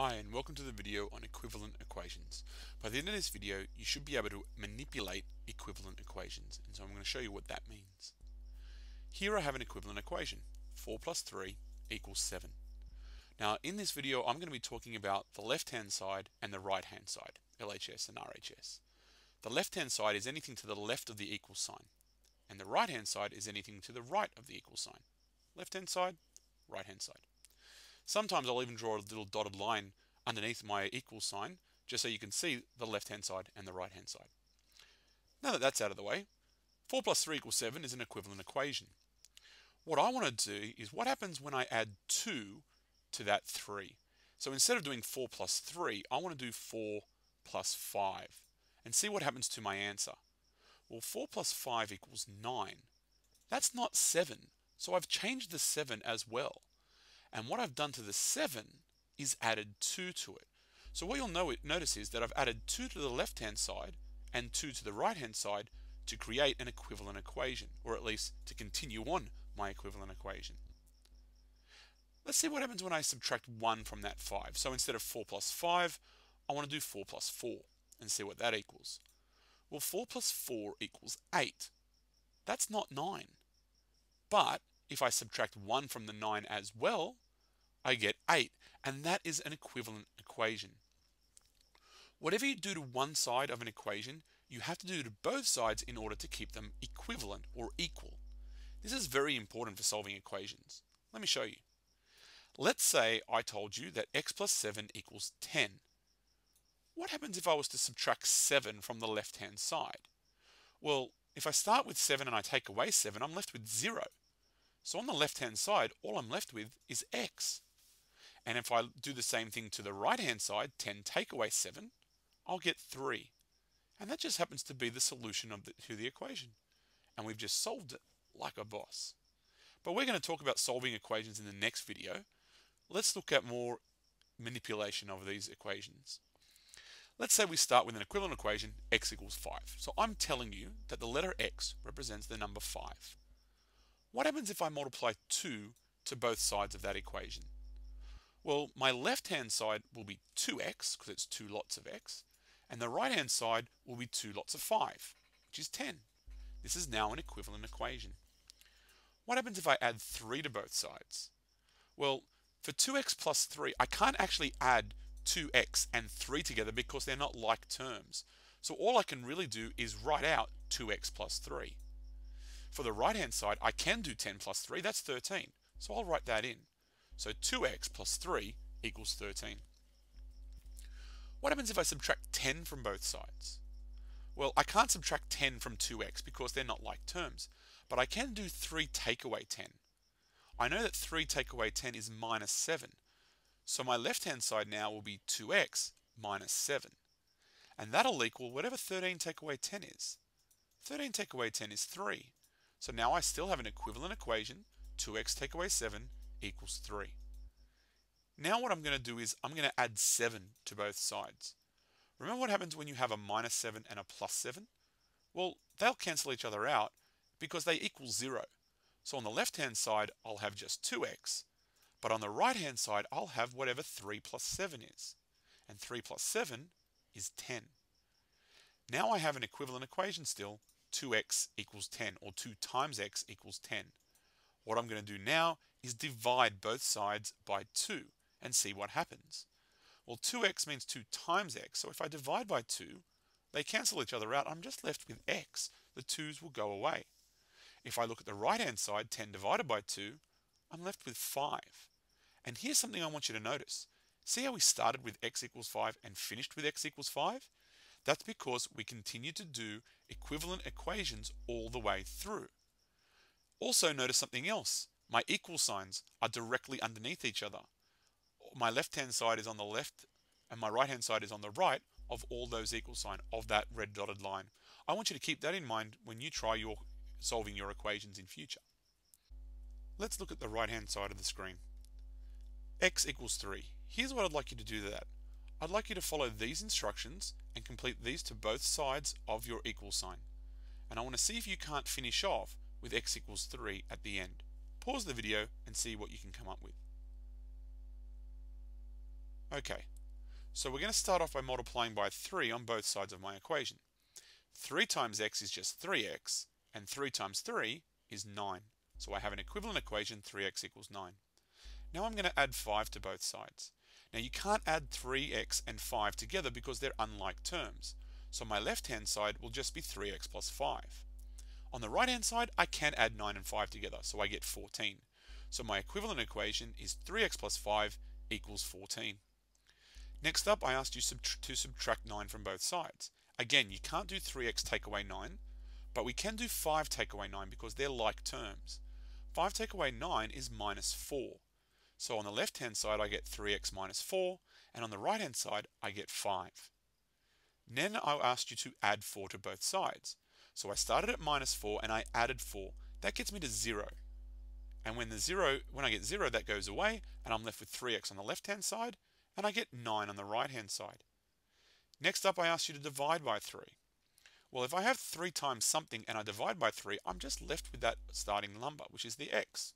Hi and welcome to the video on equivalent equations. By the end of this video you should be able to manipulate equivalent equations and so I'm going to show you what that means. Here I have an equivalent equation 4 plus 3 equals 7. Now in this video I'm going to be talking about the left hand side and the right hand side LHS and RHS. The left hand side is anything to the left of the equal sign and the right hand side is anything to the right of the equal sign. Left hand side, right hand side. Sometimes I'll even draw a little dotted line underneath my equal sign just so you can see the left hand side and the right hand side. Now that that's out of the way, 4 plus 3 equals 7 is an equivalent equation. What I want to do is what happens when I add 2 to that 3. So instead of doing 4 plus 3, I want to do 4 plus 5 and see what happens to my answer. Well, 4 plus 5 equals 9. That's not 7, so I've changed the 7 as well. And what I've done to the 7 is added 2 to it. So what you'll know, notice is that I've added 2 to the left hand side and 2 to the right hand side to create an equivalent equation, or at least to continue on my equivalent equation. Let's see what happens when I subtract 1 from that 5. So instead of 4 plus 5, I want to do 4 plus 4 and see what that equals. Well, 4 plus 4 equals 8. That's not 9. But if I subtract 1 from the 9 as well, I get 8, and that is an equivalent equation. Whatever you do to one side of an equation, you have to do to both sides in order to keep them equivalent or equal. This is very important for solving equations. Let me show you. Let's say I told you that x plus 7 equals 10. What happens if I was to subtract 7 from the left-hand side? Well, if I start with 7 and I take away 7, I'm left with 0. So on the left hand side, all I'm left with is x. And if I do the same thing to the right hand side, 10 take away 7, I'll get 3. And that just happens to be the solution of the, to the equation. And we've just solved it like a boss. But we're going to talk about solving equations in the next video. Let's look at more manipulation of these equations. Let's say we start with an equivalent equation, x equals 5. So I'm telling you that the letter x represents the number 5. What happens if I multiply 2 to both sides of that equation? Well, my left-hand side will be 2x, because it's two lots of x, and the right-hand side will be two lots of 5, which is 10. This is now an equivalent equation. What happens if I add 3 to both sides? Well, for 2x plus 3, I can't actually add 2x and 3 together because they're not like terms. So all I can really do is write out 2x plus 3. For the right hand side, I can do 10 plus 3, that's 13. So I'll write that in. So 2x plus 3 equals 13. What happens if I subtract 10 from both sides? Well, I can't subtract 10 from 2x because they're not like terms, but I can do 3 take away 10. I know that 3 take away 10 is minus 7, so my left-hand side now will be 2x minus 7. And that'll equal whatever 13 take away 10 is. 13 take away 10 is 3. So now I still have an equivalent equation, 2x take away 7 equals 3. Now what I'm going to do is I'm going to add 7 to both sides. Remember what happens when you have a minus 7 and a plus 7? Well, they'll cancel each other out because they equal 0. So on the left hand side, I'll have just 2x. But on the right hand side, I'll have whatever 3 plus 7 is. And 3 plus 7 is 10. Now I have an equivalent equation still, 2x equals 10 or 2 times x equals 10. What I'm going to do now is divide both sides by 2 and see what happens. Well 2x means 2 times x so if I divide by 2 they cancel each other out I'm just left with x. The 2's will go away. If I look at the right hand side 10 divided by 2 I'm left with 5. And here's something I want you to notice. See how we started with x equals 5 and finished with x equals 5? That's because we continue to do equivalent equations all the way through. Also notice something else. My equal signs are directly underneath each other. My left hand side is on the left and my right hand side is on the right of all those equal sign of that red dotted line. I want you to keep that in mind when you try your solving your equations in future. Let's look at the right hand side of the screen. x equals 3. Here's what I'd like you to do to that. I'd like you to follow these instructions and complete these to both sides of your equal sign. And I want to see if you can't finish off with x equals 3 at the end. Pause the video and see what you can come up with. Okay, so we're going to start off by multiplying by 3 on both sides of my equation. 3 times x is just 3x, and 3 times 3 is 9. So I have an equivalent equation, 3x equals 9. Now I'm going to add 5 to both sides. Now you can't add 3x and 5 together because they're unlike terms. So my left-hand side will just be 3x plus 5. On the right-hand side, I can add 9 and 5 together, so I get 14. So my equivalent equation is 3x plus 5 equals 14. Next up, I asked you to subtract 9 from both sides. Again, you can't do 3x take away 9, but we can do 5 take away 9 because they're like terms. 5 take away 9 is minus 4. So on the left hand side I get 3x minus 4 and on the right hand side I get 5. Then I asked you to add 4 to both sides. So I started at minus 4 and I added 4. That gets me to 0. And when the 0, when I get 0 that goes away and I'm left with 3x on the left hand side and I get 9 on the right hand side. Next up I asked you to divide by 3. Well, if I have 3 times something and I divide by 3, I'm just left with that starting number, which is the x.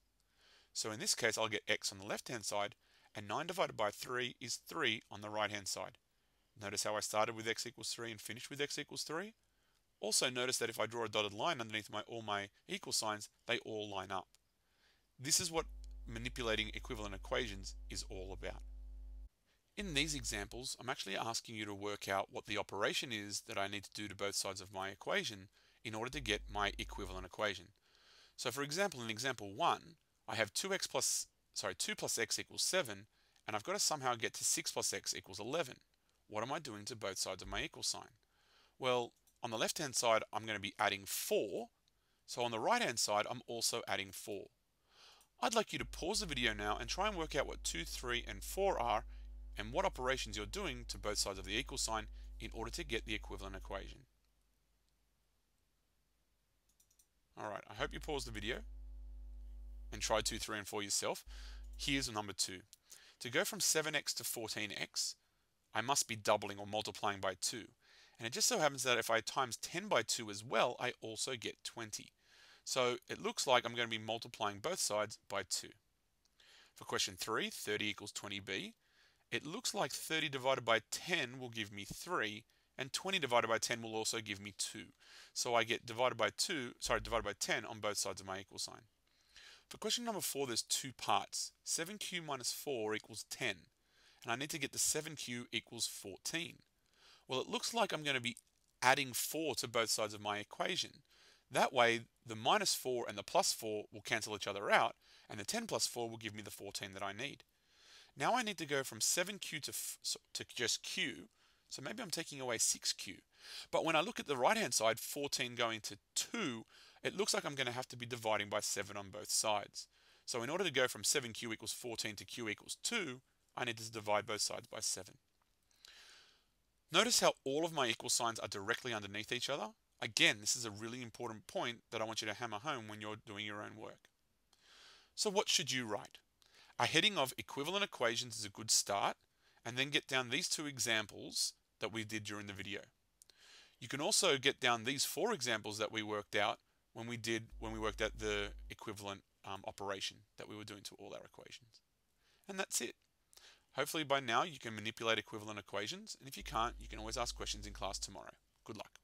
So in this case, I'll get x on the left-hand side, and 9 divided by 3 is 3 on the right-hand side. Notice how I started with x equals 3 and finished with x equals 3? Also notice that if I draw a dotted line underneath my all my equal signs, they all line up. This is what manipulating equivalent equations is all about. In these examples, I'm actually asking you to work out what the operation is that I need to do to both sides of my equation in order to get my equivalent equation. So for example, in example 1, I have 2x plus, sorry, 2 plus x equals 7, and I've got to somehow get to 6 plus x equals 11. What am I doing to both sides of my equal sign? Well, on the left-hand side, I'm going to be adding 4. So on the right-hand side, I'm also adding 4. I'd like you to pause the video now and try and work out what 2, 3, and 4 are and what operations you're doing to both sides of the equal sign in order to get the equivalent equation. Alright, I hope you pause the video and try 2, 3, and 4 yourself. Here's number 2. To go from 7x to 14x, I must be doubling or multiplying by 2. And it just so happens that if I times 10 by 2 as well, I also get 20. So it looks like I'm going to be multiplying both sides by 2. For question 3, 30 equals 20b, it looks like 30 divided by 10 will give me 3, and 20 divided by 10 will also give me 2. So I get divided by 2, sorry, divided by 10 on both sides of my equal sign. For question number 4, there's two parts. 7q minus 4 equals 10, and I need to get the 7q equals 14. Well, it looks like I'm going to be adding 4 to both sides of my equation. That way, the minus 4 and the plus 4 will cancel each other out, and the 10 plus 4 will give me the 14 that I need. Now I need to go from 7q to, to just q, so maybe I'm taking away 6q. But when I look at the right-hand side, 14 going to 2, it looks like I'm going to have to be dividing by 7 on both sides. So in order to go from 7q equals 14 to q equals 2, I need to divide both sides by 7. Notice how all of my equal signs are directly underneath each other. Again, this is a really important point that I want you to hammer home when you're doing your own work. So what should you write? A heading of equivalent equations is a good start, and then get down these two examples that we did during the video. You can also get down these four examples that we worked out when we did when we worked out the equivalent um, operation that we were doing to all our equations. And that's it. Hopefully by now you can manipulate equivalent equations, and if you can't, you can always ask questions in class tomorrow. Good luck.